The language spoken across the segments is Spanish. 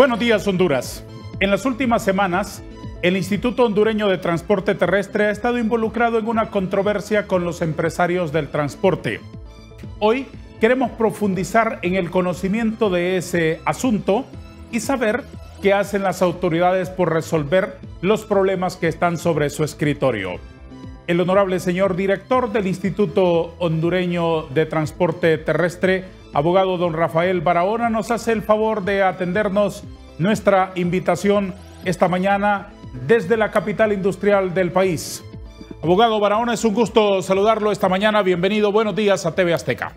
Buenos días, Honduras. En las últimas semanas, el Instituto Hondureño de Transporte Terrestre ha estado involucrado en una controversia con los empresarios del transporte. Hoy queremos profundizar en el conocimiento de ese asunto y saber qué hacen las autoridades por resolver los problemas que están sobre su escritorio. El honorable señor director del Instituto Hondureño de Transporte Terrestre, abogado don Rafael Barahona, nos hace el favor de atendernos nuestra invitación esta mañana desde la capital industrial del país. Abogado Barahona, es un gusto saludarlo esta mañana. Bienvenido, buenos días a TV Azteca.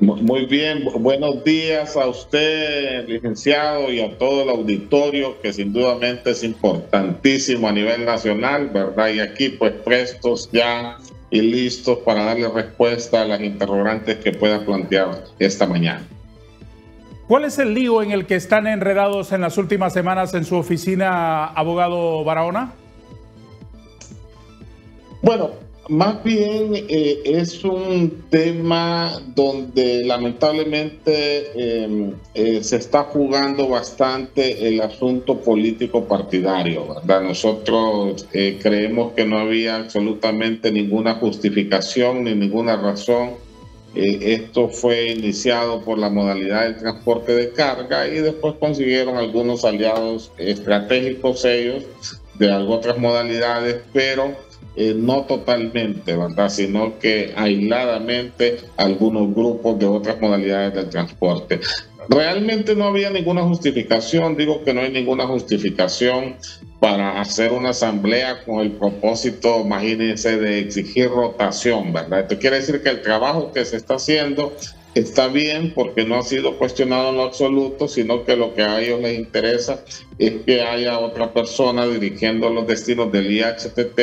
Muy bien, buenos días a usted, licenciado, y a todo el auditorio, que sin duda es importantísimo a nivel nacional, ¿verdad? Y aquí pues prestos ya y listos para darle respuesta a las interrogantes que pueda plantear esta mañana. ¿Cuál es el lío en el que están enredados en las últimas semanas en su oficina, abogado Barahona? Bueno, más bien eh, es un tema donde lamentablemente em, eh, se está jugando bastante el asunto político partidario. Nosotros eh, creemos que no había absolutamente ninguna justificación ni ninguna razón. esto fue iniciado por la modalidad del transporte de carga y después consiguieron algunos aliados estratégicos ellos de otras modalidades, pero eh, no totalmente, ¿verdad? Sino que aisladamente algunos grupos de otras modalidades del transporte. Realmente no había ninguna justificación, digo que no hay ninguna justificación para hacer una asamblea con el propósito, imagínense, de exigir rotación, ¿verdad? Esto quiere decir que el trabajo que se está haciendo está bien porque no ha sido cuestionado en lo absoluto, sino que lo que a ellos les interesa es que haya otra persona dirigiendo los destinos del IHTT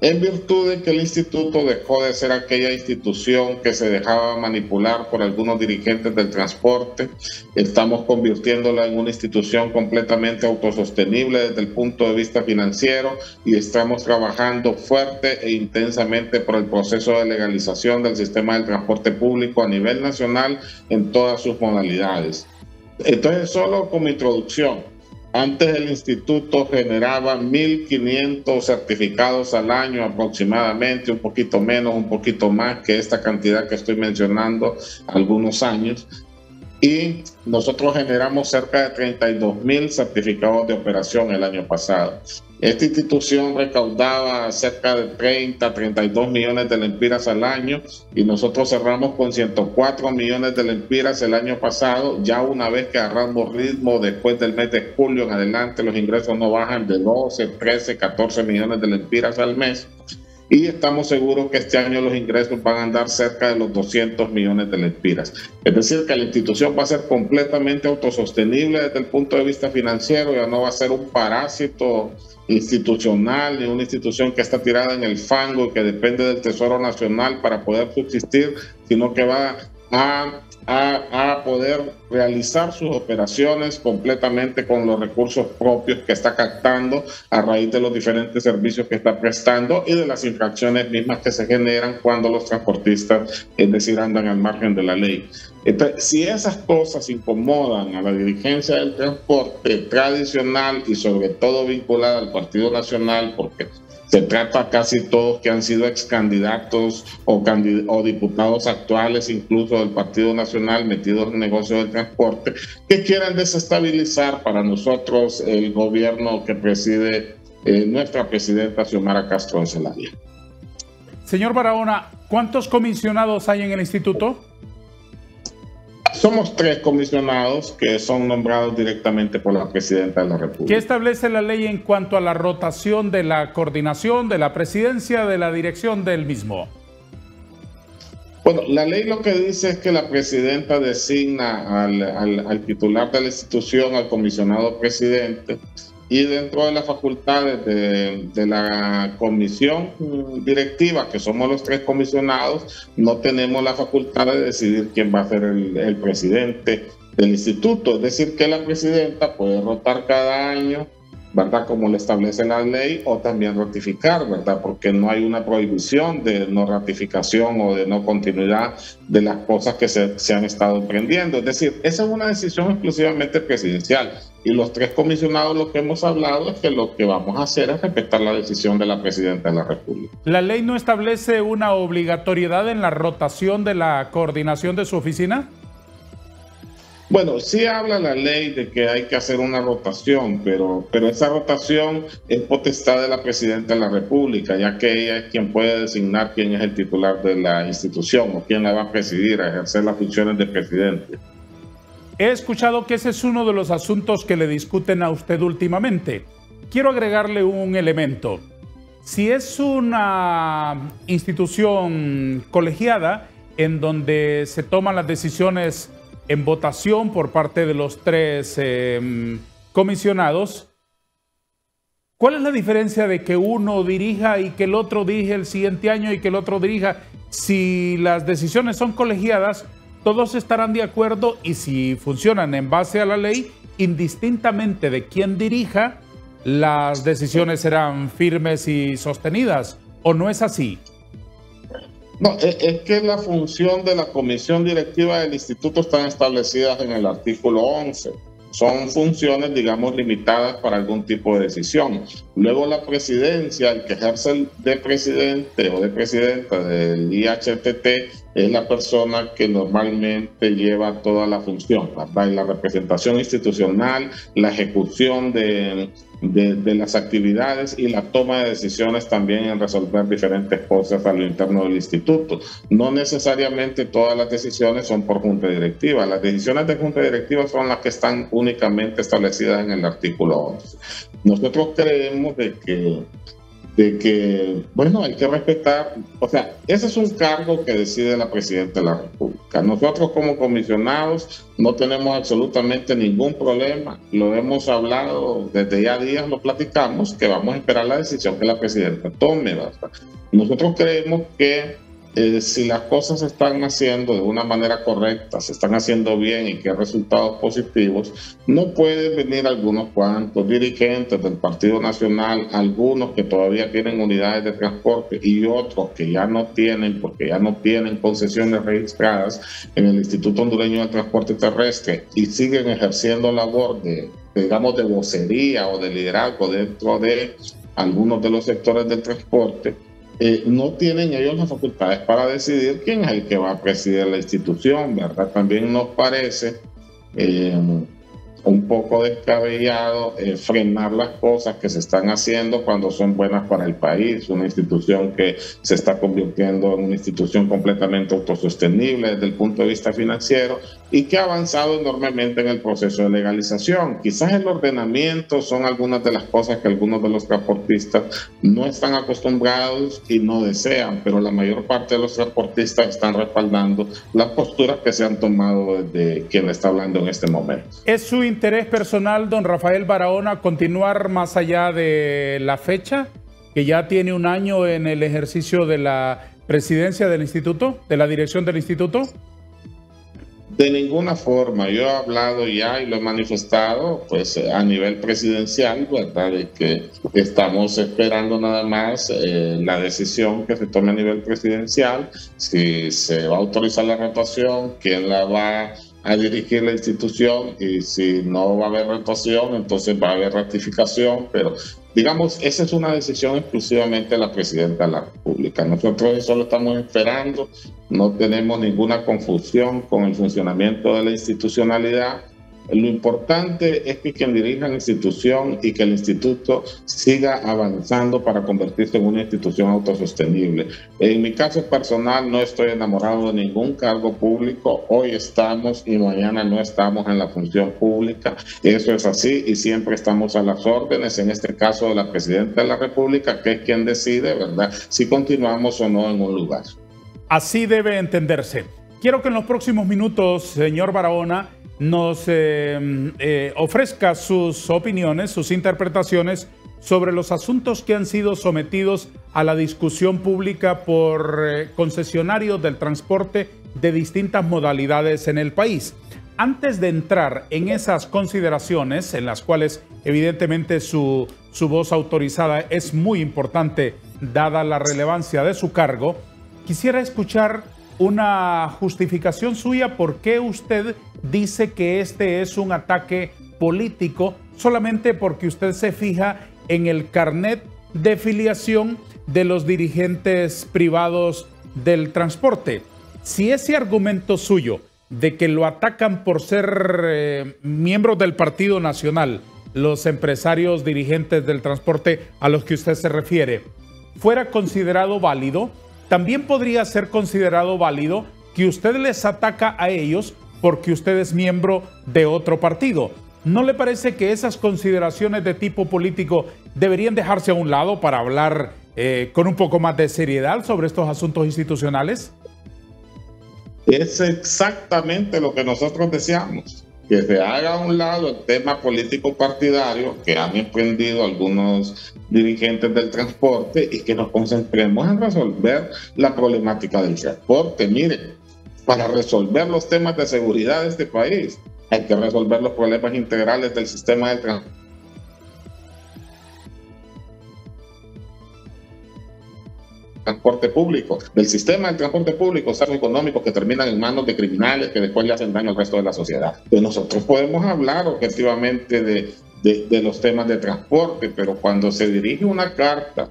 en virtud de que el instituto dejó de ser aquella institución que se dejaba manipular por algunos dirigentes del transporte. Estamos convirtiéndola en una institución completamente autosostenible desde el punto de vista financiero y estamos trabajando fuerte e intensamente por el proceso de legalización del sistema del transporte público a nivel nacional en todas sus modalidades. Entonces, solo como introducción, antes el instituto generaba 1.500 certificados al año aproximadamente, un poquito menos, un poquito más que esta cantidad que estoy mencionando algunos años y nosotros generamos cerca de 32 mil certificados de operación el año pasado. Esta institución recaudaba cerca de 30, 32 millones de lempiras al año y nosotros cerramos con 104 millones de lempiras el año pasado. Ya una vez que agarramos ritmo después del mes de julio en adelante, los ingresos no bajan de 12, 13, 14 millones de lempiras al mes y estamos seguros que este año los ingresos van a andar cerca de los 200 millones de lempiras. Es decir, que la institución va a ser completamente autosostenible desde el punto de vista financiero, ya no va a ser un parásito institucional ni una institución que está tirada en el fango y que depende del Tesoro Nacional para poder subsistir, sino que va a poder realizar sus operaciones completamente con los recursos propios que está captando a raíz de los diferentes servicios que está prestando y de las infracciones mismas que se generan cuando los transportistas, es decir, andan al margen de la ley. Si esas cosas incomodan a la dirigencia del transporte tradicional y sobre todo vinculada al Partido Nacional, porque se trata casi todos que han sido ex candidatos o, diputados actuales, incluso del Partido Nacional, metidos en el negocio del transporte, que quieran desestabilizar para nosotros el gobierno que preside eh, nuestra presidenta Xiomara Castro Celaya. Señor Barahona, ¿cuántos comisionados hay en el instituto? Somos tres comisionados que son nombrados directamente por la presidenta de la República. ¿Qué establece la ley en cuanto a la rotación de la coordinación, de la presidencia, de la dirección del mismo? Bueno, la ley lo que dice es que la presidenta designa al, al titular de la institución, al comisionado presidente, y dentro de las facultades de, la comisión directiva, que somos los tres comisionados, no tenemos la facultad de decidir quién va a ser el, presidente del instituto. Es decir, que la presidenta puede rotar cada año ¿verdad? Como lo establece la ley, o también ratificar, ¿verdad? Porque no hay una prohibición de no ratificación o de no continuidad de las cosas que se, se han estado emprendiendo. Es decir, esa es una decisión exclusivamente presidencial. Y los tres comisionados lo que hemos hablado es que lo que vamos a hacer es respetar la decisión de la presidenta de la República. ¿La ley no establece una obligatoriedad en la rotación de la coordinación de su oficina? Bueno, sí habla la ley de que hay que hacer una rotación, pero, pero esa rotación es potestad de la presidenta de la República, ya que ella es quien puede designar quién es el titular de la institución o quién la va a presidir, a ejercer las funciones de presidente. He escuchado que ese es uno de los asuntos que le discuten a usted últimamente. Quiero agregarle un elemento. Si es una institución colegiada en donde se toman las decisiones en votación por parte de los tres eh, comisionados. ¿Cuál es la diferencia de que uno dirija y que el otro dirija el siguiente año y que el otro dirija? Si las decisiones son colegiadas, todos estarán de acuerdo y si funcionan en base a la ley, indistintamente de quién dirija, las decisiones serán firmes y sostenidas. ¿O no es así? No, es, que la función de la comisión directiva del instituto están establecidas en el artículo 11. Son funciones, digamos, limitadas para algún tipo de decisión. Luego la presidencia, el que ejerce de presidente o de presidenta del IHTT, es la persona que normalmente lleva toda la función, la representación institucional, la ejecución de, de, las actividades y la toma de decisiones también en resolver diferentes cosas a lo interno del instituto. No necesariamente todas las decisiones son por junta directiva. Las decisiones de junta directiva son las que están únicamente establecidas en el artículo 11. Nosotros creemos que de que, bueno, hay que respetar, o sea, ese es un cargo que decide la Presidenta de la República. Nosotros como comisionados no tenemos absolutamente ningún problema, lo hemos hablado desde ya días, lo platicamos, que vamos a esperar la decisión que la Presidenta tome. Nosotros creemos que eh, si las cosas se están haciendo de una manera correcta, se están haciendo bien y que hay resultados positivos, no pueden venir algunos cuantos dirigentes del Partido Nacional, algunos que todavía tienen unidades de transporte y otros que ya no tienen, porque ya no tienen concesiones registradas en el Instituto Hondureño de Transporte Terrestre y siguen ejerciendo labor de, digamos, de vocería o de liderazgo dentro de algunos de los sectores del transporte eh, no tienen ellos las facultades para decidir quién es el que va a presidir la institución, ¿verdad? También nos parece eh, un poco descabellado eh, frenar las cosas que se están haciendo cuando son buenas para el país. Una institución que se está convirtiendo en una institución completamente autosostenible desde el punto de vista financiero y que ha avanzado enormemente en el proceso de legalización. Quizás el ordenamiento son algunas de las cosas que algunos de los transportistas no están acostumbrados y no desean, pero la mayor parte de los transportistas están respaldando las posturas que se han tomado desde quien está hablando en este momento. Es su interés personal, don Rafael Barahona, continuar más allá de la fecha, que ya tiene un año en el ejercicio de la presidencia del instituto, de la dirección del instituto? De ninguna forma. Yo he hablado ya y lo he manifestado, pues a nivel presidencial, ¿verdad? De que estamos esperando nada más eh, la decisión que se tome a nivel presidencial, si se va a autorizar la rotación, quién la va a dirigir la institución y si no va a haber rotación, entonces va a haber ratificación, pero digamos, esa es una decisión exclusivamente de la Presidenta de la República. Nosotros eso lo estamos esperando, no tenemos ninguna confusión con el funcionamiento de la institucionalidad lo importante es que quien dirija la institución y que el instituto siga avanzando para convertirse en una institución autosostenible. En mi caso personal no estoy enamorado de ningún cargo público. Hoy estamos y mañana no estamos en la función pública. Eso es así y siempre estamos a las órdenes, en este caso de la Presidenta de la República, que es quien decide, ¿verdad?, si continuamos o no en un lugar. Así debe entenderse. Quiero que en los próximos minutos, señor Barahona, nos eh, eh, ofrezca sus opiniones, sus interpretaciones sobre los asuntos que han sido sometidos a la discusión pública por eh, concesionarios del transporte de distintas modalidades en el país. antes de entrar en esas consideraciones, en las cuales evidentemente su, su voz autorizada es muy importante dada la relevancia de su cargo, quisiera escuchar una justificación suya por qué usted dice que este es un ataque político solamente porque usted se fija en el carnet de filiación de los dirigentes privados del transporte. Si ese argumento suyo de que lo atacan por ser eh, miembros del Partido Nacional, los empresarios dirigentes del transporte a los que usted se refiere, fuera considerado válido, también podría ser considerado válido que usted les ataca a ellos porque usted es miembro de otro partido. ¿No le parece que esas consideraciones de tipo político deberían dejarse a un lado para hablar eh, con un poco más de seriedad sobre estos asuntos institucionales? Es exactamente lo que nosotros deseamos, que se haga a un lado el tema político partidario que han emprendido algunos dirigentes del transporte y que nos concentremos en resolver la problemática del transporte. Miren, para resolver los temas de seguridad de este país hay que resolver los problemas integrales del sistema de transporte transporte público, del sistema del transporte público, económicos que terminan en manos de criminales que después le hacen daño al resto de la sociedad. Entonces nosotros podemos hablar objetivamente de, de, de los temas de transporte, pero cuando se dirige una carta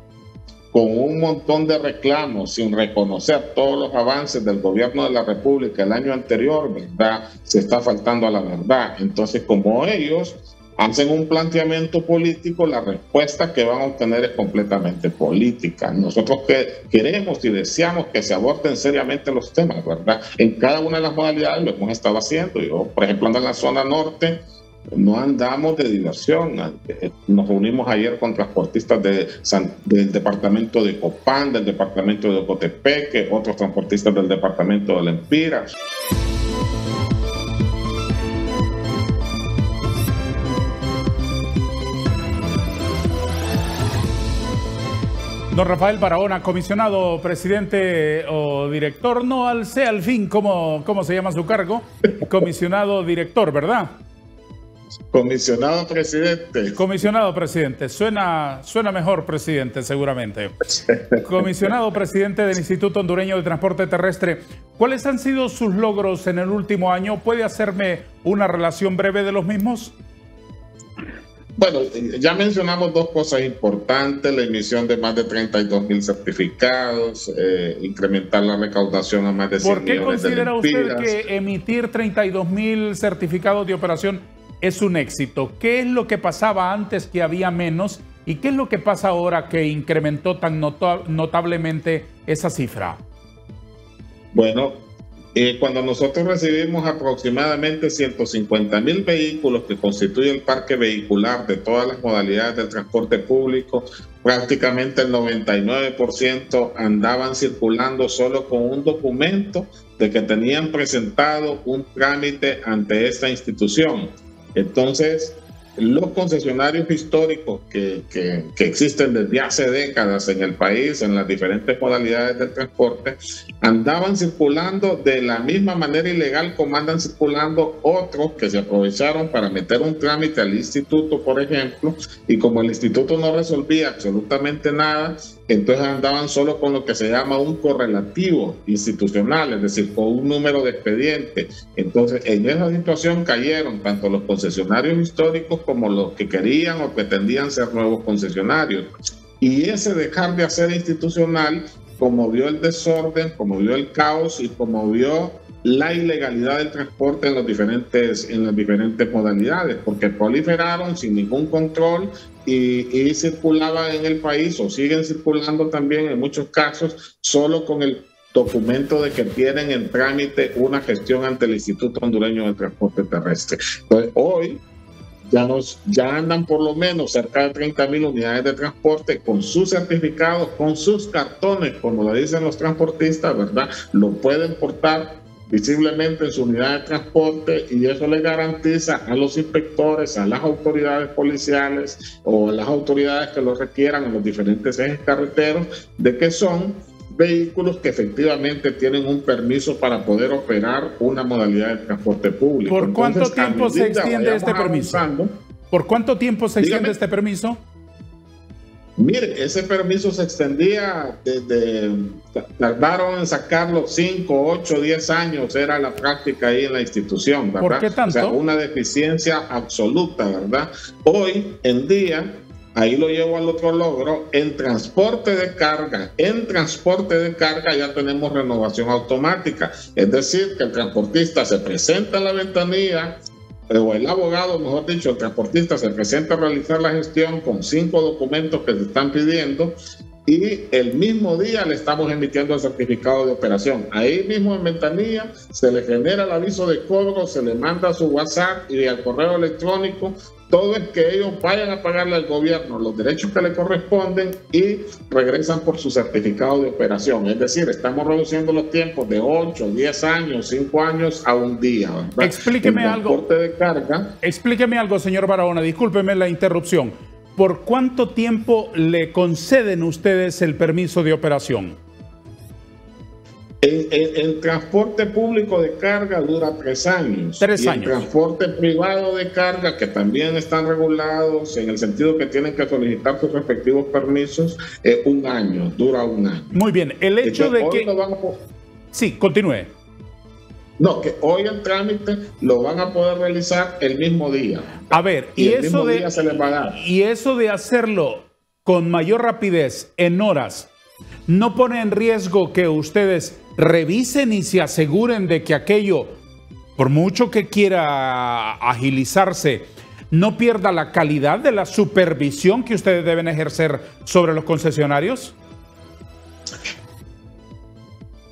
con un montón de reclamos sin reconocer todos los avances del gobierno de la República el año anterior, ¿verdad? Se está faltando a la verdad. Entonces, como ellos hacen un planteamiento político, la respuesta que van a obtener es completamente política. Nosotros que queremos y deseamos que se aborden seriamente los temas, ¿verdad? En cada una de las modalidades lo hemos estado haciendo. Yo, por ejemplo, ando en la zona norte, no andamos de diversión. Nos reunimos ayer con transportistas de del departamento de Copán, del departamento de Ocotepeque, otros transportistas del departamento de Lempira. Don Rafael Barahona, comisionado, presidente o director, no al sé al fin cómo, cómo se llama su cargo, comisionado director, ¿verdad? Comisionado presidente. Comisionado presidente, suena, suena mejor presidente seguramente. Comisionado presidente del Instituto Hondureño de Transporte Terrestre, ¿cuáles han sido sus logros en el último año? ¿Puede hacerme una relación breve de los mismos? Bueno, ya mencionamos dos cosas importantes, la emisión de más de 32 mil certificados, eh, incrementar la recaudación a más de 100 ¿Por qué considera usted que emitir 32 mil certificados de operación es un éxito? ¿Qué es lo que pasaba antes que había menos y qué es lo que pasa ahora que incrementó tan notablemente esa cifra? Bueno, eh, cuando nosotros recibimos aproximadamente 150 mil vehículos que constituye el parque vehicular de todas las modalidades del transporte público, prácticamente el 99% andaban circulando solo con un documento de que tenían presentado un trámite ante esta institución. Entonces, los concesionarios históricos que, que, existen desde hace décadas en el país, en las diferentes modalidades del transporte, andaban circulando de la misma manera ilegal como andan circulando otros que se aprovecharon para meter un trámite al instituto, por ejemplo, y como el instituto no resolvía absolutamente nada, entonces andaban solo con lo que se llama un correlativo institucional, es decir, con un número de expediente. Entonces, en esa situación cayeron tanto los concesionarios históricos como los que querían o pretendían ser nuevos concesionarios. Y ese dejar de hacer institucional como vio el desorden, como vio el caos y como vio la ilegalidad del transporte en, los diferentes, en las diferentes modalidades, porque proliferaron sin ningún control y, y circulaban en el país o siguen circulando también en muchos casos solo con el documento de que tienen en trámite una gestión ante el Instituto Hondureño de Transporte Terrestre. Entonces, hoy ya, nos, ya andan por lo menos cerca de 30 mil unidades de transporte con sus certificados, con sus cartones, como lo dicen los transportistas, ¿verdad? Lo pueden portar visiblemente en su unidad de transporte y eso le garantiza a los inspectores, a las autoridades policiales o a las autoridades que lo requieran en los diferentes ejes carreteros de que son vehículos que efectivamente tienen un permiso para poder operar una modalidad de transporte público. ¿Por cuánto tiempo se extiende este permiso? ¿Por cuánto tiempo se extiende este permiso? Mire, ese permiso se extendía desde, tardaron en sacarlo 5, 8, 10 años, era la práctica ahí en la institución, ¿verdad? ¿Por qué tanto? O sea, una deficiencia absoluta, ¿verdad? Hoy en día, ahí lo llevo al otro logro, en transporte de carga, en transporte de carga ya tenemos renovación automática, es decir, que el transportista se presenta en la ventanilla, o el abogado, mejor dicho, el transportista se presenta a realizar la gestión con cinco documentos que se están pidiendo y el mismo día le estamos emitiendo el certificado de operación. Ahí mismo en ventanilla se le genera el aviso de cobro, se le manda su WhatsApp y al correo electrónico todo es que ellos vayan a pagarle al gobierno los derechos que le corresponden y regresan por su certificado de operación. Es decir, estamos reduciendo los tiempos de 8, 10 años, 5 años a un día. Explíqueme algo. De carga. Explíqueme algo, señor Barahona, discúlpeme la interrupción. ¿Por cuánto tiempo le conceden ustedes el permiso de operación? El, transporte público de carga dura tres años. Tres y años. El transporte privado de carga, que también están regulados en el sentido que tienen que solicitar sus respectivos permisos, es un año, dura un año. Muy bien, el hecho de que... Sí, continúe. No, que hoy el trámite lo van a poder realizar el mismo día. A ver, y, eso de, se les va a dar. y eso de hacerlo con mayor rapidez en horas, ¿no pone en riesgo que ustedes revisen y se aseguren de que aquello, por mucho que quiera agilizarse, no pierda la calidad de la supervisión que ustedes deben ejercer sobre los concesionarios?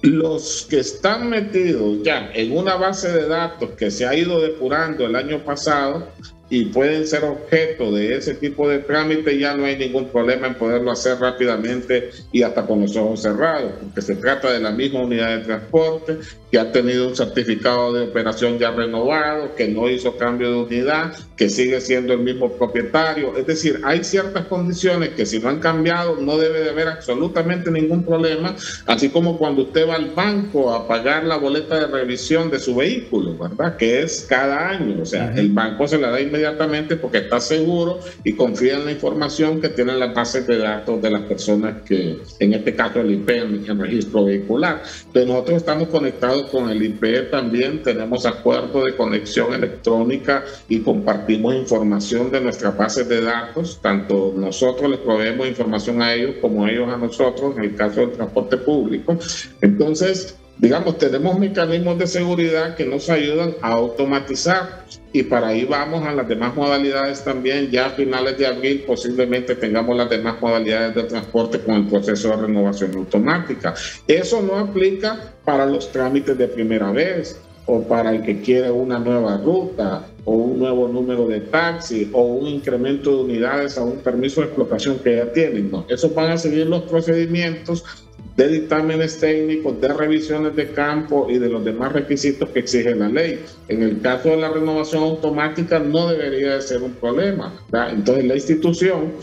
Los que están metidos ya en una base de datos que se ha ido depurando el año pasado, y pueden ser objeto de ese tipo de trámite, ya no hay ningún problema en poderlo hacer rápidamente y hasta con los ojos cerrados, porque se trata de la misma unidad de transporte que ha tenido un certificado de operación ya renovado, que no hizo cambio de unidad, que sigue siendo el mismo propietario. Es decir, hay ciertas condiciones que si no han cambiado no debe de haber absolutamente ningún problema, así como cuando usted va al banco a pagar la boleta de revisión de su vehículo, ¿verdad? Que es cada año, o sea, el banco se la da inmediatamente porque está seguro y confía en la información que tienen las bases de datos de las personas que, en este caso el IP, el registro vehicular. Entonces nosotros estamos conectados con el IP también, tenemos acuerdo de conexión electrónica y compartimos información de nuestras bases de datos, tanto nosotros les proveemos información a ellos como ellos a nosotros en el caso del transporte público. Entonces, digamos, tenemos mecanismos de seguridad que nos ayudan a automatizar y para ahí vamos a las demás modalidades también. Ya a finales de abril posiblemente tengamos las demás modalidades de transporte con el proceso de renovación automática. Eso no aplica para los trámites de primera vez o para el que quiere una nueva ruta o un nuevo número de taxi o un incremento de unidades a un permiso de explotación que ya tienen. No, esos van a seguir los procedimientos de dictámenes técnicos, de revisiones de campo y de los demás requisitos que exige la ley. En el caso de la renovación automática no debería de ser un problema. Entonces la institución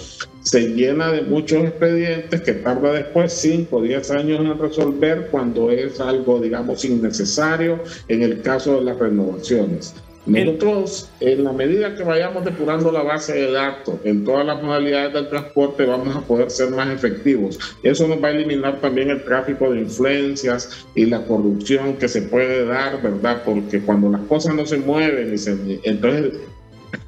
se llena de muchos expedientes que tarda después 5 o 10 años en resolver cuando es algo, digamos, innecesario en el caso de las renovaciones. Nosotros, en la medida que vayamos depurando la base de datos en todas las modalidades del transporte, vamos a poder ser más efectivos. Eso nos va a eliminar también el tráfico de influencias y la corrupción que se puede dar, ¿verdad? Porque cuando las cosas no se mueven, y se, entonces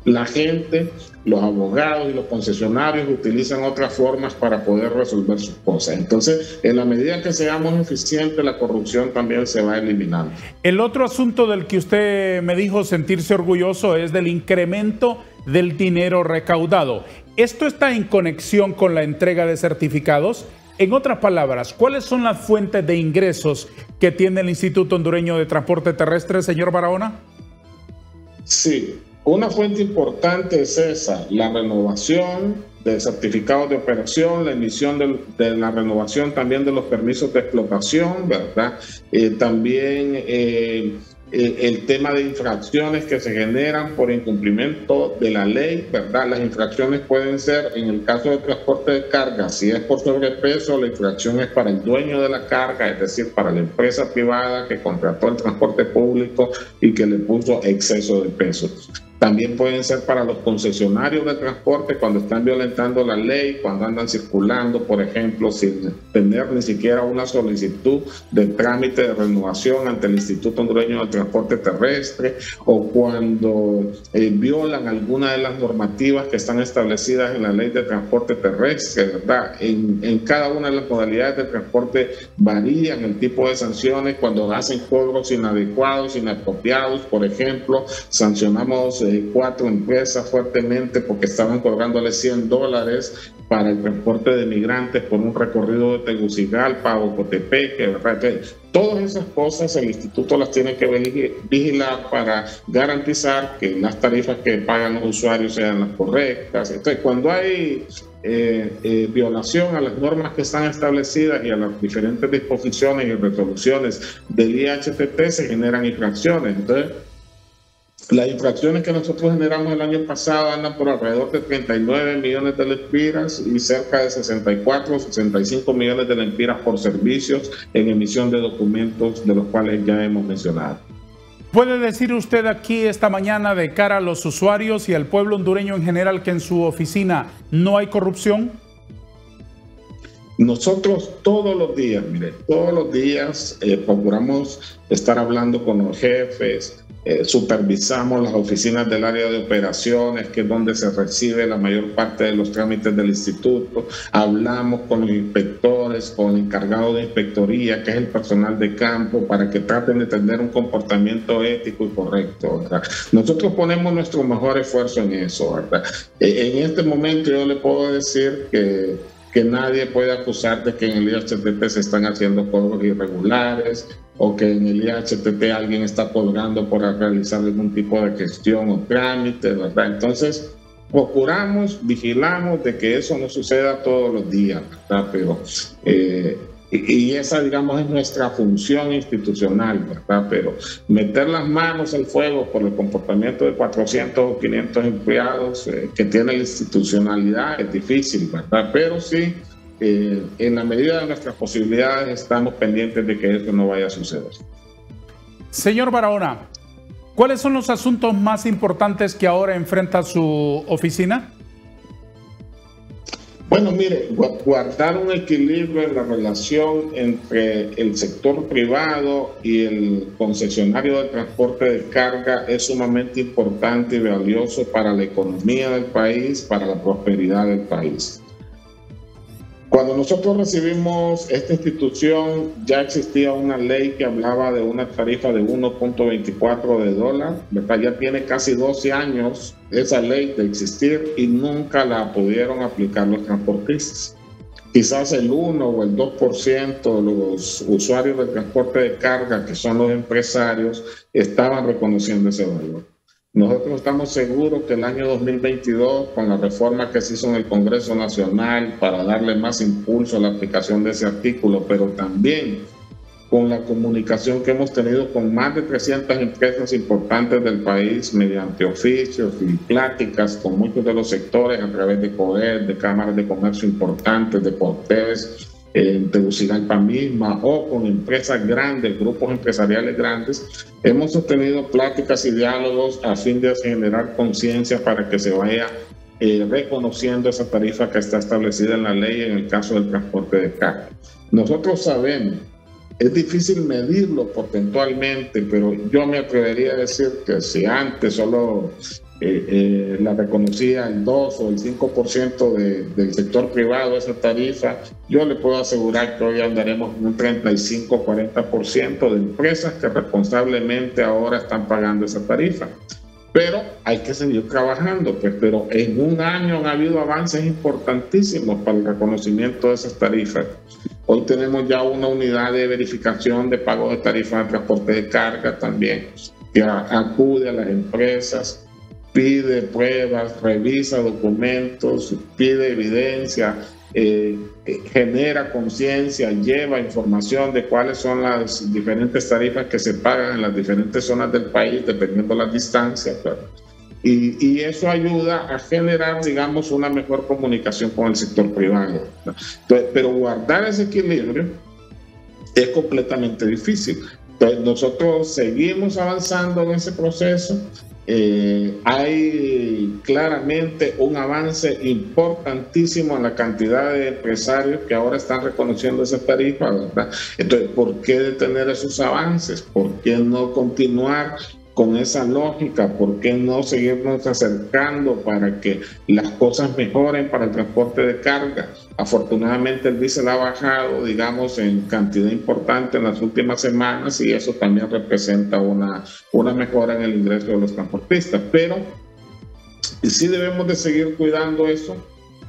la gente, los abogados y los concesionarios utilizan otras formas para poder resolver sus cosas. Entonces, en la medida que seamos eficientes, la corrupción también se va eliminando. El otro asunto del que usted me dijo sentirse orgulloso es del incremento del dinero recaudado. ¿Esto está en conexión con la entrega de certificados? En otras palabras, ¿cuáles son las fuentes de ingresos que tiene el Instituto Hondureño de Transporte Terrestre, señor Barahona? Sí, una fuente importante es esa, la renovación de certificados de operación, la emisión de, la renovación también de los permisos de explotación, ¿verdad? Eh, también eh, eh, el tema de infracciones que se generan por incumplimiento de la ley, ¿verdad? Las infracciones pueden ser, en el caso de transporte de carga, si es por sobrepeso, la infracción es para el dueño de la carga, es decir, para la empresa privada que contrató el transporte público y que le puso exceso de peso. También pueden ser para los concesionarios de transporte cuando están violentando la ley, cuando andan circulando, por ejemplo, sin tener ni siquiera una solicitud de trámite de renovación ante el Instituto Hondureño del Transporte Terrestre, o cuando eh, violan alguna de las normativas que están establecidas en la ley de transporte terrestre, ¿verdad? En, en cada una de las modalidades de transporte varían el tipo de sanciones cuando hacen cobros inadecuados, inapropiados, por ejemplo, sancionamos eh, cuatro empresas fuertemente porque estaban cobrándole 100 dólares para el transporte de migrantes por un recorrido de Tegucigalpa o Cotepeque, ¿verdad? todas esas cosas el instituto las tiene que vigilar para garantizar que las tarifas que pagan los usuarios sean las correctas. Entonces, cuando hay eh, eh, violación a las normas que están establecidas y a las diferentes disposiciones y resoluciones del IHTT, se generan infracciones. Entonces, las infracciones que nosotros generamos el año pasado andan por alrededor de 39 millones de lempiras y cerca de 64 o 65 millones de lempiras por servicios en emisión de documentos de los cuales ya hemos mencionado. ¿Puede decir usted aquí esta mañana de cara a los usuarios y al pueblo hondureño en general que en su oficina no hay corrupción? Nosotros todos los días, mire, todos los días eh, procuramos estar hablando con los jefes, eh, supervisamos las oficinas del área de operaciones, que es donde se recibe la mayor parte de los trámites del instituto. Hablamos con los inspectores, con el encargado de inspectoría, que es el personal de campo, para que traten de tener un comportamiento ético y correcto. Nosotros ponemos nuestro mejor esfuerzo en eso. ¿verdad? Eh, en este momento yo le puedo decir que que nadie puede acusar de que en el IHTT se están haciendo cobros irregulares o que en el IHTT alguien está cobrando por realizar algún tipo de gestión o trámite, ¿verdad? Entonces, procuramos, vigilamos de que eso no suceda todos los días, ¿verdad? Pero eh, y, esa, digamos, es nuestra función institucional, ¿verdad? Pero meter las manos al fuego por el comportamiento de 400 o 500 empleados eh, que tiene la institucionalidad es difícil, ¿verdad? Pero sí, eh, en la medida de nuestras posibilidades estamos pendientes de que esto no vaya a suceder. Señor Barahona, ¿cuáles son los asuntos más importantes que ahora enfrenta su oficina? Bueno, mire, guardar un equilibrio en la relación entre el sector privado y el concesionario de transporte de carga es sumamente importante y valioso para la economía del país, para la prosperidad del país. Cuando nosotros recibimos esta institución, ya existía una ley que hablaba de una tarifa de 1.24 de dólar, Ya tiene casi 12 años esa ley de existir y nunca la pudieron aplicar los transportistas. Quizás el 1 o el 2% de los usuarios del transporte de carga, que son los empresarios, estaban reconociendo ese valor. Nosotros estamos seguros que el año 2022, con la reforma que se hizo en el Congreso Nacional para darle más impulso a la aplicación de ese artículo, pero también con la comunicación que hemos tenido con más de 300 empresas importantes del país mediante oficios y pláticas con muchos de los sectores a través de poder, de cámaras de comercio importantes, de portes, en Tegucigalpa misma o con empresas grandes, grupos empresariales grandes, hemos sostenido pláticas y diálogos a fin de generar conciencia para que se vaya eh, reconociendo esa tarifa que está establecida en la ley en el caso del transporte de carga. Nosotros sabemos, es difícil medirlo porcentualmente, pero yo me atrevería a decir que si antes solo eh, eh, la reconocía el 2 o el 5% de, del sector privado esa tarifa, yo le puedo asegurar que hoy andaremos en un 35-40% de empresas que responsablemente ahora están pagando esa tarifa. Pero hay que seguir trabajando, pues, pero en un año han habido avances importantísimos para el reconocimiento de esas tarifas. Hoy tenemos ya una unidad de verificación de pago de tarifas de transporte de carga también, que acude a las empresas pide pruebas, revisa documentos, pide evidencia eh, genera conciencia, lleva información de cuáles son las diferentes tarifas que se pagan en las diferentes zonas del país, dependiendo de las distancias. Y, y, eso ayuda a generar, digamos, una mejor comunicación con el sector privado. pero guardar ese equilibrio es completamente difícil. Entonces, nosotros seguimos avanzando en ese proceso. Eh, hay claramente un avance importantísimo en la cantidad de empresarios que ahora están reconociendo esa tarifa, ¿verdad? Entonces, ¿por qué detener esos avances? ¿Por qué no continuar con esa lógica, ¿por qué no seguirnos acercando para que las cosas mejoren para el transporte de carga? Afortunadamente el diésel ha bajado, digamos, en cantidad importante en las últimas semanas y eso también representa una, una mejora en el ingreso de los transportistas. Pero sí debemos de seguir cuidando eso,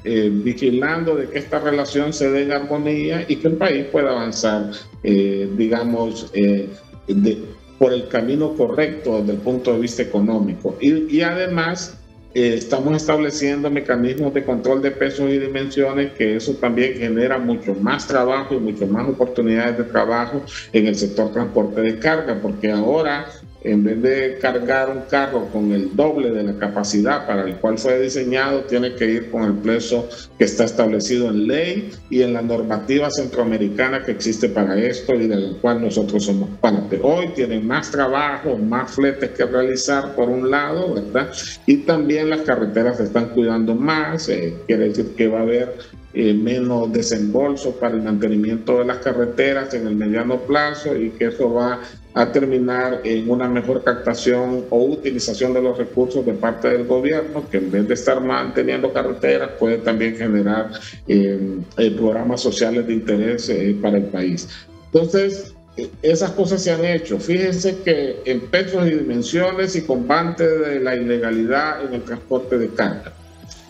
eh, vigilando de que esta relación se dé en armonía y que el país pueda avanzar, eh, digamos, eh, de, por el camino correcto desde el punto de vista económico. Y, además eh, estamos estableciendo mecanismos de control de pesos y dimensiones que eso también genera mucho más trabajo y mucho más oportunidades de trabajo en el sector transporte de carga, porque ahora en vez de cargar un carro con el doble de la capacidad para el cual fue diseñado, tiene que ir con el peso que está establecido en ley y en la normativa centroamericana que existe para esto y de la cual nosotros somos parte. Hoy tienen más trabajo, más fletes que realizar por un lado, ¿verdad? Y también las carreteras se están cuidando más, eh, quiere decir que va a haber eh, menos desembolso para el mantenimiento de las carreteras en el mediano plazo y que eso va a terminar en una mejor captación o utilización de los recursos de parte del gobierno, que en vez de estar manteniendo carreteras, puede también generar eh, eh, programas sociales de interés para el país. Entonces, esas cosas se han hecho. Fíjense que en pesos y dimensiones y combate de la ilegalidad en el transporte de carga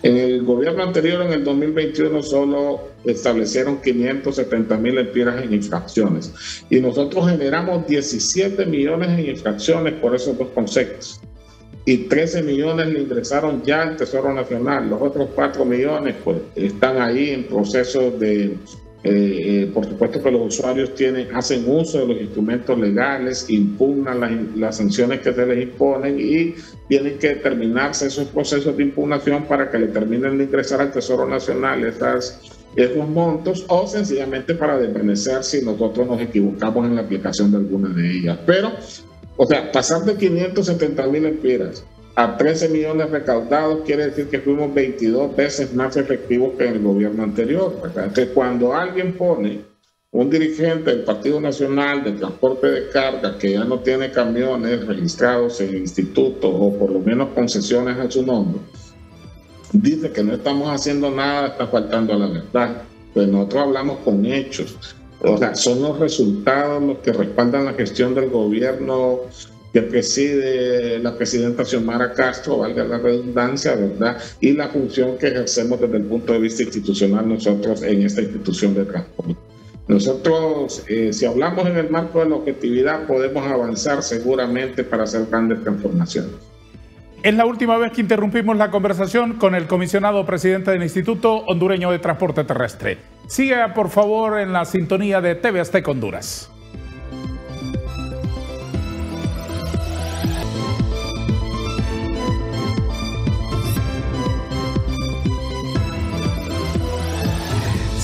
en el gobierno anterior, en el 2021, solo establecieron 570 mil empiras en infracciones. Y nosotros generamos 17 millones en infracciones por esos dos conceptos. Y 13 millones le ingresaron ya al Tesoro Nacional. Los otros 4 millones pues, están ahí en proceso de eh, eh, por supuesto que los usuarios tienen, hacen uso de los instrumentos legales, impugnan las, sanciones que se les imponen y tienen que terminarse esos procesos de impugnación para que le terminen de ingresar al Tesoro Nacional esas, esos montos o sencillamente para desvanecer si nosotros nos equivocamos en la aplicación de alguna de ellas. Pero, o sea, pasar de 570 mil empiras a 13 millones recaudados quiere decir que fuimos 22 veces más efectivos que el gobierno anterior. Entonces, cuando alguien pone un dirigente del Partido Nacional de Transporte de Carga que ya no tiene camiones registrados en el instituto o por lo menos concesiones a su nombre, dice que no estamos haciendo nada, está faltando a la verdad. Pues nosotros hablamos con hechos. O sea, son los resultados los que respaldan la gestión del gobierno que preside la presidenta Xiomara Castro, valga la redundancia, ¿verdad? Y la función que ejercemos desde el punto de vista institucional nosotros en esta institución de transporte. Nosotros, eh, si hablamos en el marco de la objetividad, podemos avanzar seguramente para hacer grandes transformaciones. Es la última vez que interrumpimos la conversación con el comisionado presidente del Instituto Hondureño de Transporte Terrestre. Siga, por favor, en la sintonía de TV Azteca Honduras.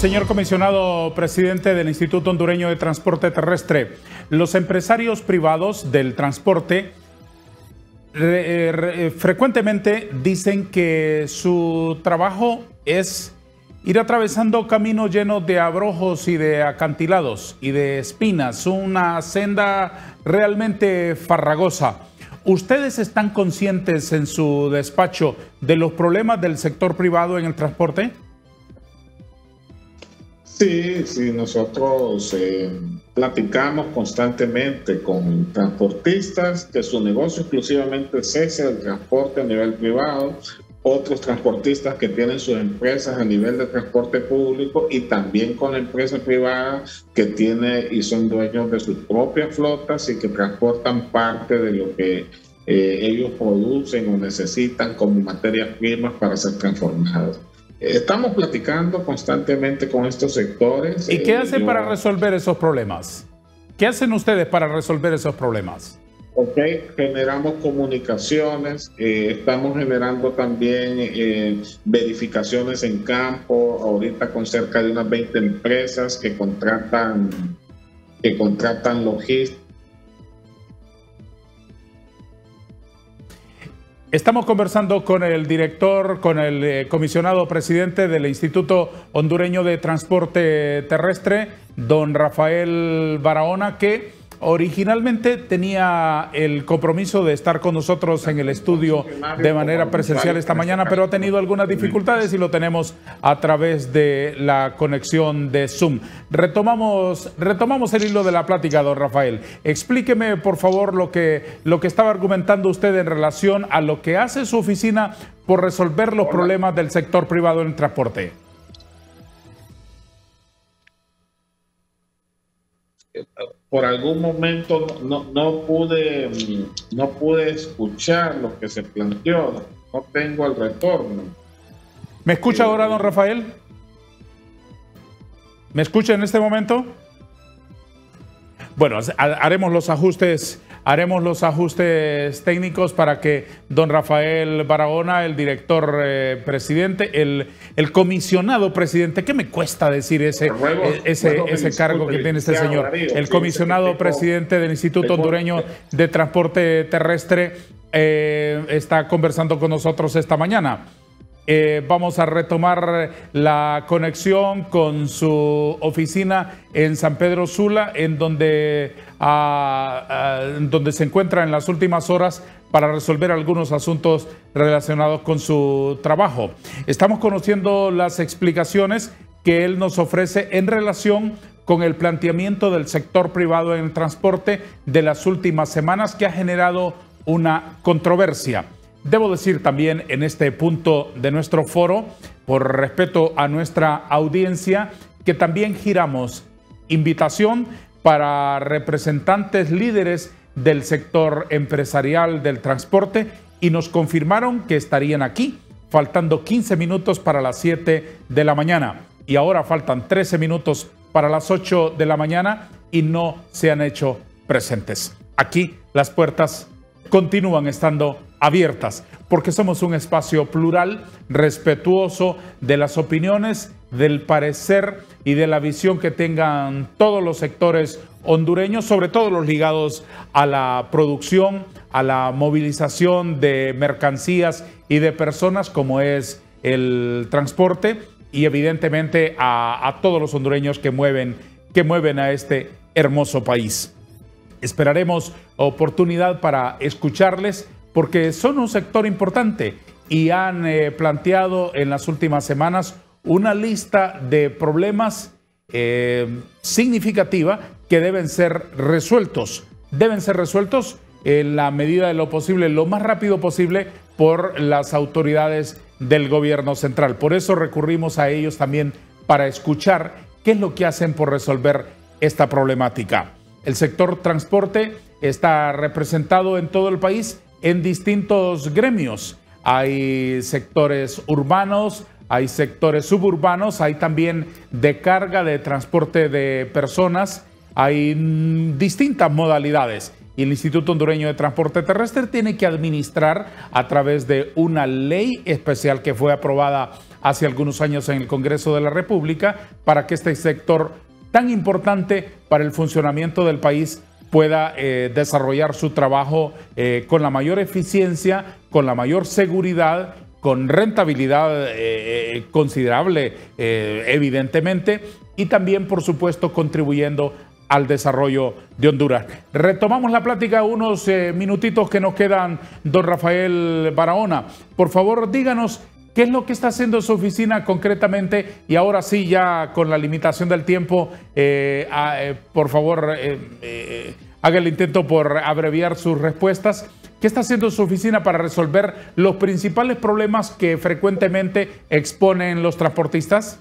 Señor comisionado presidente del Instituto Hondureño de Transporte Terrestre, los empresarios privados del transporte eh, eh, frecuentemente dicen que su trabajo es ir atravesando caminos llenos de abrojos y de acantilados y de espinas, una senda realmente farragosa. ¿Ustedes están conscientes en su despacho de los problemas del sector privado en el transporte? Sí, sí, nosotros eh, platicamos constantemente con transportistas que su negocio exclusivamente es ese, el transporte a nivel privado, otros transportistas que tienen sus empresas a nivel de transporte público y también con empresas privadas que tiene y son dueños de sus propias flotas y que transportan parte de lo que eh, ellos producen o necesitan como materias primas para ser transformadas. Estamos platicando constantemente con estos sectores. ¿Y qué hacen para resolver esos problemas? ¿Qué hacen ustedes para resolver esos problemas? Ok, generamos comunicaciones, eh, estamos generando también eh, verificaciones en campo, ahorita con cerca de unas 20 empresas que contratan, que contratan logística. Estamos conversando con el director, con el eh, comisionado presidente del Instituto Hondureño de Transporte Terrestre, don Rafael Barahona, que Originalmente tenía el compromiso de estar con nosotros en el estudio de manera presencial esta mañana, pero ha tenido algunas dificultades y lo tenemos a través de la conexión de Zoom. Retomamos, retomamos el hilo de la plática, don Rafael. Explíqueme, por favor, lo que, lo que estaba argumentando usted en relación a lo que hace su oficina por resolver los problemas del sector privado en el transporte. Por algún momento no, no, pude, no pude escuchar lo que se planteó, no tengo el retorno. ¿Me escucha ahora, don Rafael? ¿Me escucha en este momento? Bueno, haremos los ajustes haremos los ajustes técnicos para que don Rafael Barahona, el director eh, presidente, el, el, comisionado presidente, ¿qué me cuesta decir ese, eh, ese, ese cargo que tiene este señor? El comisionado presidente del Instituto Hondureño de Transporte Terrestre eh, está conversando con nosotros esta mañana. Eh, vamos a retomar la conexión con su oficina en San Pedro Sula, en donde, ah, ah, donde se encuentra en las últimas horas para resolver algunos asuntos relacionados con su trabajo. Estamos conociendo las explicaciones que él nos ofrece en relación con el planteamiento del sector privado en el transporte de las últimas semanas que ha generado una controversia. Debo decir también en este punto de nuestro foro, por respeto a nuestra audiencia, que también giramos invitación para representantes líderes del sector empresarial del transporte y nos confirmaron que estarían aquí, faltando 15 minutos para las 7 de la mañana. Y ahora faltan 13 minutos para las 8 de la mañana y no se han hecho presentes. Aquí las puertas continúan estando abiertas, porque somos un espacio plural, respetuoso de las opiniones, del parecer y de la visión que tengan todos los sectores hondureños, sobre todo los ligados a la producción, a la movilización de mercancías y de personas, como es el transporte, y evidentemente a, a todos los hondureños que mueven, que mueven a este hermoso país. Esperaremos oportunidad para escucharles porque son un sector importante y han eh, planteado en las últimas semanas una lista de problemas eh, significativa que deben ser resueltos. Deben ser resueltos en la medida de lo posible, lo más rápido posible, por las autoridades del gobierno central. Por eso recurrimos a ellos también para escuchar qué es lo que hacen por resolver esta problemática. El sector transporte está representado en todo el país en distintos gremios. Hay sectores urbanos, hay sectores suburbanos, hay también de carga, de transporte de personas, hay distintas modalidades. Y el Instituto Hondureño de Transporte Terrestre tiene que administrar a través de una ley especial que fue aprobada hace algunos años en el Congreso de la República para que este sector tan importante para el funcionamiento del país pueda eh, desarrollar su trabajo eh, con la mayor eficiencia, con la mayor seguridad, con rentabilidad eh, considerable, evidentemente, y también, por supuesto, contribuyendo al desarrollo de Honduras. Retomamos la plática unos minutitos que nos quedan, don Rafael Barahona. Por favor, díganos ¿Qué es lo que está haciendo su oficina concretamente? Y ahora sí, ya con la limitación del tiempo, eh, eh, por favor, eh, haga el intento por abreviar sus respuestas. ¿Qué está haciendo su oficina para resolver los principales problemas que frecuentemente exponen los transportistas?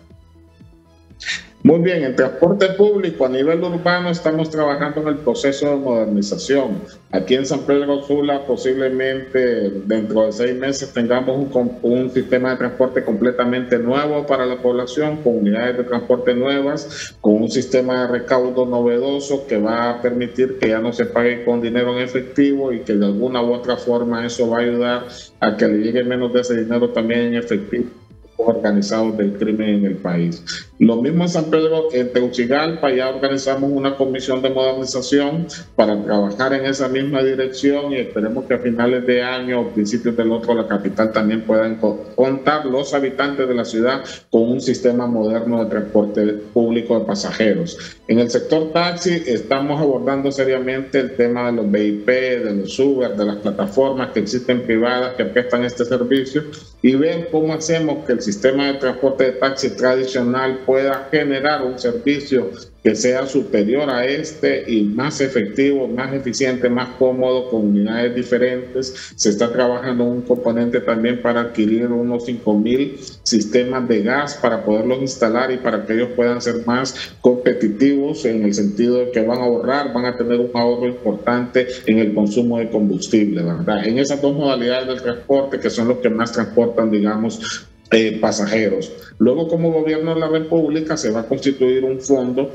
Muy bien, en transporte público a nivel urbano estamos trabajando en el proceso de modernización. Aquí en San Pedro Sula posiblemente dentro de seis meses tengamos un, un, sistema de transporte completamente nuevo para la población, con unidades de transporte nuevas, con un sistema de recaudo novedoso que va a permitir que ya no se pague con dinero en efectivo y que de alguna u otra forma eso va a ayudar a que le llegue menos de ese dinero también en efectivo organizados del crimen en el país. Lo mismo en San Pedro, en Tegucigalpa, ya organizamos una comisión de modernización para trabajar en esa misma dirección y esperemos que a finales de año o principios del otro la capital también puedan contar los habitantes de la ciudad con un sistema moderno de transporte público de pasajeros. En el sector taxi estamos abordando seriamente el tema de los VIP, de los Uber, de las plataformas que existen privadas que prestan este servicio y ver cómo hacemos que el sistema de transporte de taxi tradicional pueda generar un servicio que sea superior a este y más efectivo, más eficiente, más cómodo, con unidades diferentes. Se está trabajando un componente también para adquirir unos 5.000 sistemas de gas para poderlos instalar y para que ellos puedan ser más competitivos en el sentido de que van a ahorrar, van a tener un ahorro importante en el consumo de combustible, ¿verdad? En esas dos modalidades del transporte que son los que más transportan, digamos, eh, pasajeros. Luego, como gobierno de la República, se va a constituir un fondo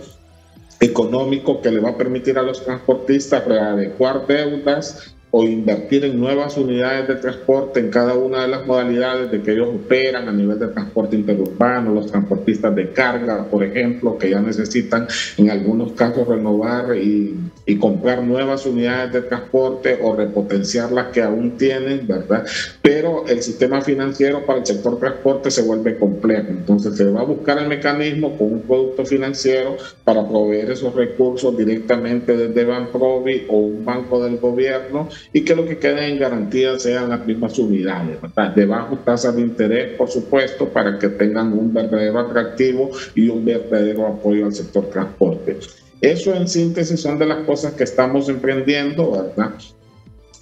económico que le va a permitir a los transportistas readecuar deudas o invertir en nuevas unidades de transporte en cada una de las modalidades de que ellos operan a nivel de transporte interurbano, los transportistas de carga, por ejemplo, que ya necesitan en algunos casos renovar y, y comprar nuevas unidades de transporte o repotenciar las que aún tienen, ¿verdad? Pero el sistema financiero para el sector transporte se vuelve complejo, entonces se va a buscar el mecanismo con un producto financiero para proveer esos recursos directamente desde Banprovi o un banco del gobierno y que lo que quede en garantía sean las mismas unidades, de bajo tasa de interés, por supuesto, para que tengan un verdadero atractivo y un verdadero apoyo al sector transporte. Eso en síntesis son de las cosas que estamos emprendiendo, ¿verdad?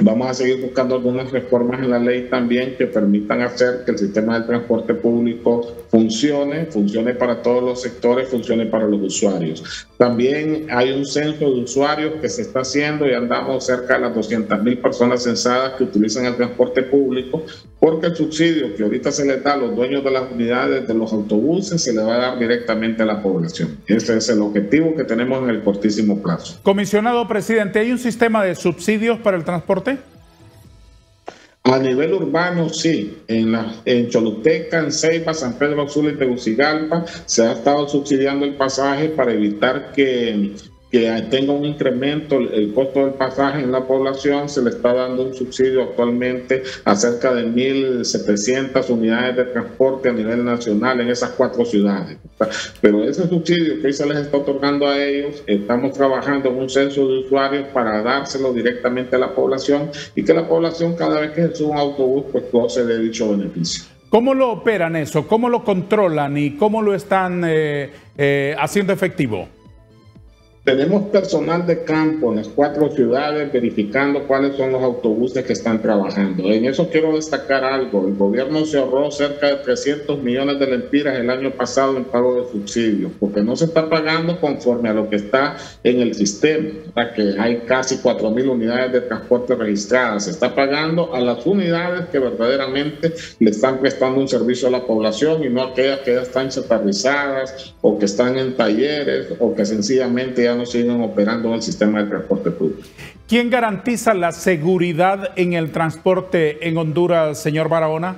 Vamos a seguir buscando algunas reformas en la ley también que permitan hacer que el sistema del transporte público funcione, funcione para todos los sectores, funcione para los usuarios. También hay un censo de usuarios que se está haciendo y andamos cerca de las 200 mil personas censadas que utilizan el transporte público, porque el subsidio que ahorita se le da a los dueños de las unidades de los autobuses se le va a dar directamente a la población. Ese es el objetivo que tenemos en el cortísimo plazo. Comisionado presidente, ¿hay un sistema de subsidios para el transporte? A nivel urbano, sí. En, la, en Choluteca, en Ceiba, San Pedro Sula y Tegucigalpa se ha estado subsidiando el pasaje para evitar que que tenga un incremento el costo del pasaje en la población, se le está dando un subsidio actualmente a cerca de 1.700 unidades de transporte a nivel nacional en esas cuatro ciudades. Pero ese subsidio que se les está otorgando a ellos, estamos trabajando en un censo de usuarios para dárselo directamente a la población y que la población cada vez que sube un autobús pues goce de dicho beneficio. ¿Cómo lo operan eso? ¿Cómo lo controlan y cómo lo están eh, eh, haciendo efectivo? Tenemos personal de campo en las cuatro ciudades verificando cuáles son los autobuses que están trabajando. En eso quiero destacar algo. El gobierno se ahorró cerca de 300 millones de lempiras el año pasado en pago de subsidios, porque no se está pagando conforme a lo que está en el sistema, que hay casi 4.000 unidades de transporte registradas. Se está pagando a las unidades que verdaderamente le están prestando un servicio a la población y no aquellas que ya están chatarrizadas o que están en talleres o que sencillamente ya no siguen operando en el sistema de transporte público. ¿Quién garantiza la seguridad en el transporte en Honduras, señor Barahona?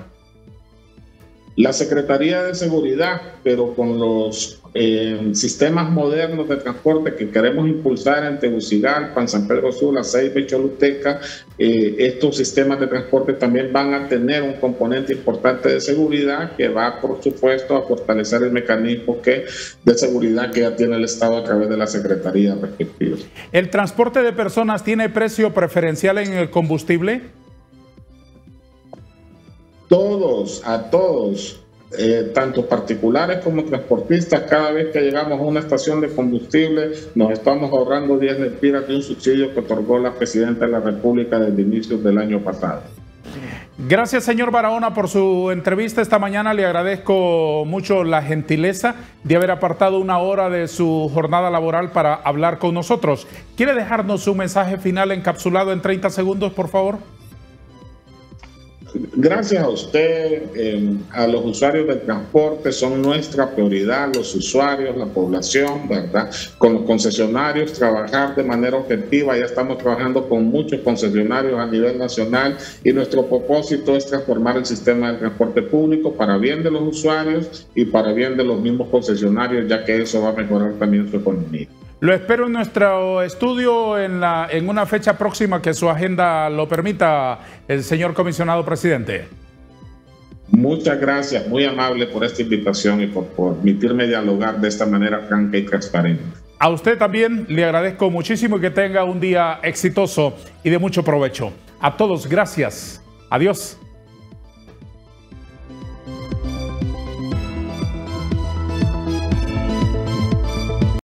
La Secretaría de Seguridad, pero con los eh, sistemas modernos de transporte que queremos impulsar en Tegucigalpa, San Pedro Sula, Ceiba y Choluteca, eh, estos sistemas de transporte también van a tener un componente importante de seguridad que va, por supuesto, a fortalecer el mecanismo que, de seguridad que ya tiene el Estado a través de la Secretaría respectiva. ¿El transporte de personas tiene precio preferencial en el combustible? todos, a todos, eh, tanto particulares como transportistas, cada vez que llegamos a una estación de combustible, nos estamos ahorrando 10 lempiras de un subsidio que otorgó la Presidenta de la República desde inicios del año pasado. Gracias, señor Barahona, por su entrevista esta mañana. Le agradezco mucho la gentileza de haber apartado una hora de su jornada laboral para hablar con nosotros. ¿Quiere dejarnos un mensaje final encapsulado en 30 segundos, por favor? Gracias a usted, eh, a los usuarios del transporte, son nuestra prioridad, los usuarios, la población, ¿verdad? Con los concesionarios, trabajar de manera objetiva. Ya estamos trabajando con muchos concesionarios a nivel nacional y nuestro propósito es transformar el sistema de transporte público para bien de los usuarios y para bien de los mismos concesionarios, ya que eso va a mejorar también su economía. Lo espero en nuestro estudio en, la, en una fecha próxima que su agenda lo permita, el señor comisionado presidente. Muchas gracias, muy amable por esta invitación y por, permitirme dialogar de esta manera franca y transparente. A usted también le agradezco muchísimo y que tenga un día exitoso y de mucho provecho. A todos, gracias. Adiós.